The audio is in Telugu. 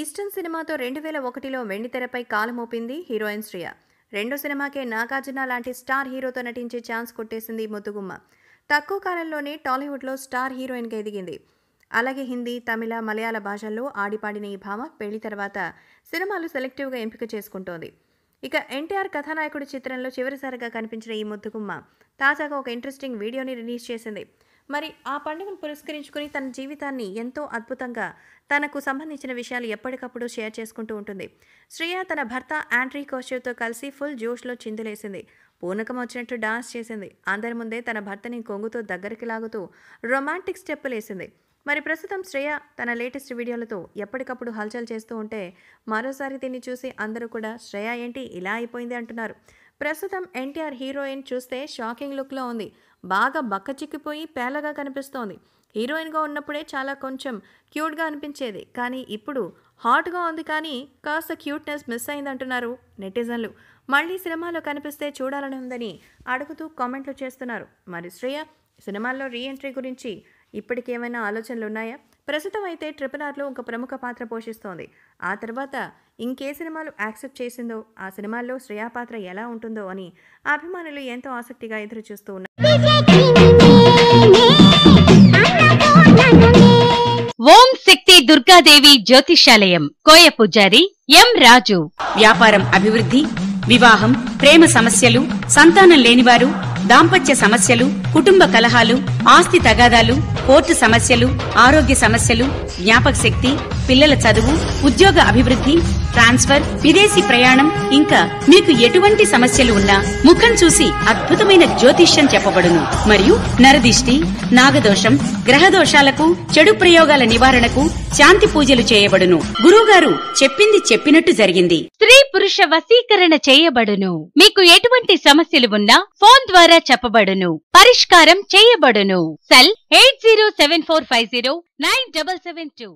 ఈస్టర్న్ సినిమాతో రెండు వేల ఒకటిలో వెండితెరపై కాలమోపింది హీరోయిన్ శ్రియ. రెండో సినిమాకే నాగార్జున లాంటి స్టార్ హీరోతో నటించే ఛాన్స్ కొట్టేసింది ముద్దుగుమ్మ తక్కువ కాలంలోనే టాలీవుడ్లో స్టార్ హీరోయిన్గా ఎదిగింది. అలాగే హిందీ తమిళ మలయాళ భాషల్లో ఆడిపాడిన ఈ భామ పెళ్ళి తర్వాత సినిమాలు సెలెక్టివ్గా ఎంపిక చేసుకుంటోంది. ఇక ఎన్టీఆర్ కథానాయకుడి చిత్రంలో చివరిసారిగా కనిపించిన ఈ ముద్దుగుమ్మ తాజాగా ఒక ఇంట్రెస్టింగ్ వీడియోని రిలీజ్ చేసింది. మరి ఆ పండుగను పురస్కరించుకుని తన జీవితాన్ని ఎంతో అద్భుతంగా తనకు సంబంధించిన విషయాలు ఎప్పటికప్పుడు షేర్ చేసుకుంటూ ఉంటుంది. శ్రేయ తన భర్త యాంట్రీ కోశ్యవ్తో కలిసి ఫుల్ జోష్లో చిందులేసింది. పూనకం వచ్చినట్టు డాన్స్ చేసింది. అందరి ముందే తన భర్తని కొంగుతో దగ్గరికి లాగుతూ రొమాంటిక్ స్టెప్పులు వేసింది మరి ప్రస్తుతం శ్రేయ తన లేటెస్ట్ వీడియోలతో ఎప్పటికప్పుడు హల్చల్ చేస్తూ ఉంటే మరోసారి దీన్ని చూసి అందరూ కూడా శ్రేయ ఏంటి? ఇలా అయిపోయింది అంటున్నారు. ప్రస్తుతం ఎన్టీఆర్ హీరోయిన్ చూస్తే షాకింగ్ లుక్లో ఉంది. బాగా బక్క చిక్కిపోయి పేలగా కనిపిస్తోంది. హీరోయిన్గా ఉన్నప్పుడే చాలా కొంచెం క్యూట్గా అనిపించేది. కానీ ఇప్పుడు హాట్గా ఉంది కానీ కాస్త క్యూట్నెస్ మిస్ అయిందంటున్నారు నెటిజన్లు. మళ్ళీ సినిమాలో కనిపిస్తే చూడాలని ఉందని అడుగుతూ కామెంట్లు చేస్తున్నారు. మరి శ్రేయ సినిమాల్లో రీఎంట్రీ గురించి ఇప్పటికేమైనా ఆలోచనలు ఉన్నాయా ప్రస్తుతం అయితే ట్రిపుల్ ఆర్లో ఒక ప్రముఖ పాత్ర పోషిస్తోంది. ఆ తర్వాత ఇంకే సినిమాలు యాక్సెప్ట్ చేసిందో ఆ సినిమాల్లో శ్రేయా పాత్ర ఎలా ఉంటుందో అని అభిమానులు ఎంతో ఆసక్తిగా ఎదురు చూస్తూ ఉన్నారు. ఓం శక్తి దుర్గాదేవి జ్యోతిషాలయం కోయ పూజారి ఎం రాజు. వ్యాపారం అభివృద్ధి వివాహం ప్రేమ సమస్యలు సంతానం లేనివారు దాంపత్య సమస్యలు కుటుంబ కలహాలు ఆస్తి తగాదాలు కోర్టు సమస్యలు ఆరోగ్య సమస్యలు జ్ఞాపక శక్తి పిల్లల చదువు ఉద్యోగ అభివృద్ధి ట్రాన్స్ఫర్ విదేశీ ప్రయాణం ఇంకా మీకు ఎటువంటి సమస్యలు ఉన్నా ముఖం చూసి అద్భుతమైన జ్యోతిష్యం చెప్పబడును. మరియు నరదిష్టి నాగదోషం గ్రహ దోషాలకు చెడు ప్రయోగాల నివారణకు శాంతి పూజలు చేయబడును. గురువుగారు చెప్పింది చెప్పినట్టు జరిగింది. స్త్రీ పురుష వశీకరణ చేయబడును. మీకు ఎటువంటి సమస్యలు ఉన్నా ఫోన్ ద్వారా చెప్పబడును. పరిష్కారం చేయబడును. Cell eight zero seven four five zero nine double seven two.